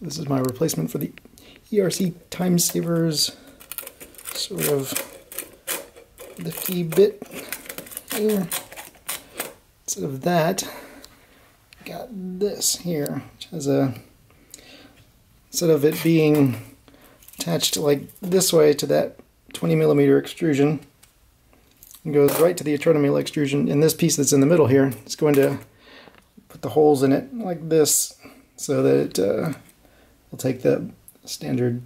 This is my replacement for the ERC Time Savers sort of lifty bit here. Instead of that, got this here, which has a, instead of it being attached like this way to that 20 millimeter extrusion, it goes right to the Atronomil extrusion. And this piece that's in the middle here is going to put the holes in it like this so that it uh, will take the standard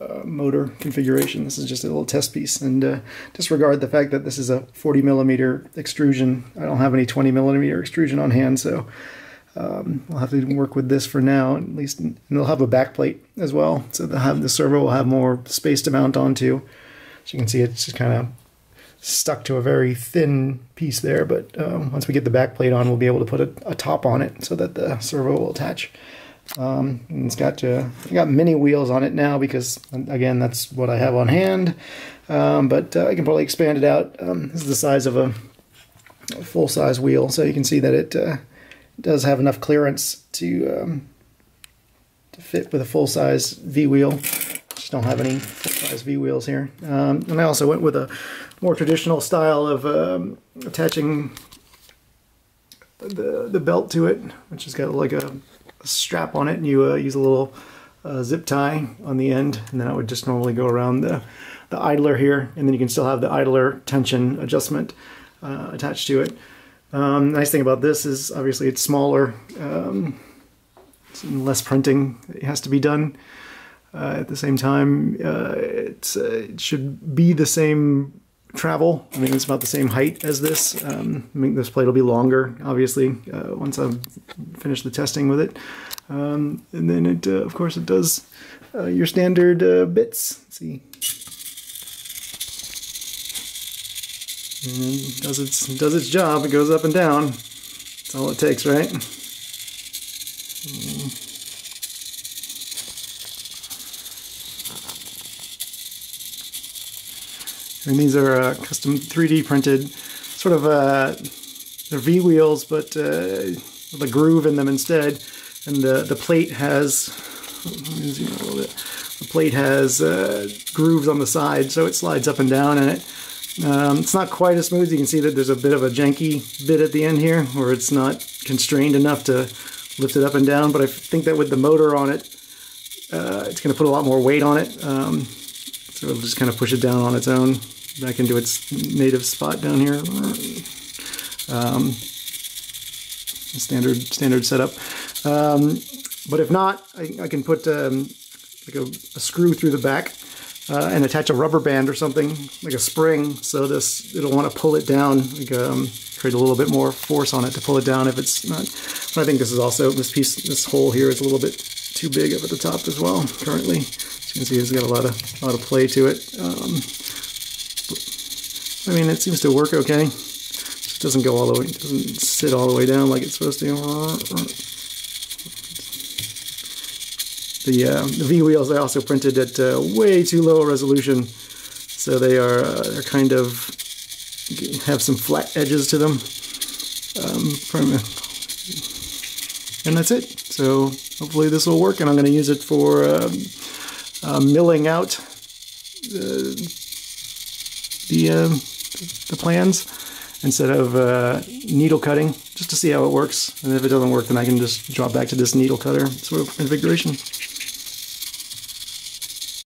uh, motor configuration. This is just a little test piece and uh, disregard the fact that this is a 40 millimeter extrusion. I don't have any 20 millimeter extrusion on hand so um, I'll have to work with this for now at least and they'll have a back plate as well so they'll have the servo will have more space to mount onto. As you can see it's just kind of stuck to a very thin piece there but um, once we get the back plate on we'll be able to put a, a top on it so that the servo will attach. Um, it's got uh, got mini wheels on it now because again that's what I have on hand. Um, but uh, I can probably expand it out. Um, this is the size of a, full size wheel, so you can see that it uh, does have enough clearance to um, to fit with a full size V wheel. Just don't have any full size V wheels here. Um, and I also went with a more traditional style of um, attaching the the belt to it, which has got like a strap on it and you uh, use a little uh, zip tie on the end and then I would just normally go around the, the idler here and then you can still have the idler tension adjustment uh, attached to it. Um, nice thing about this is obviously it's smaller, um, less printing it has to be done. Uh, at the same time, uh, uh, it should be the same travel. I mean, it's about the same height as this. Um, I mean, this plate will be longer, obviously, uh, once I've finished the testing with it. Um, and then it, uh, of course, it does uh, your standard uh, bits. Let's see. And does its does its job. It goes up and down. That's all it takes, right? And these are uh, custom 3D printed, sort of uh, they're V wheels, but uh, with a groove in them instead. And the the plate has the plate has uh, grooves on the side, so it slides up and down in it. Um, it's not quite as smooth. You can see that there's a bit of a janky bit at the end here, where it's not constrained enough to lift it up and down. But I think that with the motor on it, uh, it's going to put a lot more weight on it. Um, so it'll just kind of push it down on its own back into its native spot down here. Um, standard standard setup. Um, but if not, I, I can put um, like a, a, screw through the back uh, and attach a rubber band or something, like a spring, so this it'll want to pull it down, like, um, create a little bit more force on it to pull it down if it's not. But I think this is also, this piece, this hole here is a little bit too big up at the top as well, currently. You see, it's got a lot of, a lot of play to it. Um, I mean, it seems to work okay. It just doesn't go all the way, doesn't sit all the way down like it's supposed to. The, uh, the V wheels I also printed at uh, way too low a resolution, so they are uh, they're kind of have some flat edges to them. Um, and that's it. So hopefully this will work, and I'm going to use it for um, uh, milling out the um, the plans instead of uh, needle cutting just to see how it works. And if it doesn't work, then I can just drop back to this needle cutter sort of configuration.